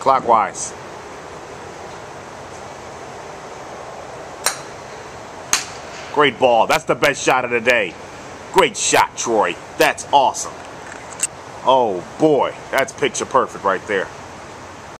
Clockwise. Great ball. That's the best shot of the day. Great shot, Troy. That's awesome. Oh boy, that's picture perfect right there.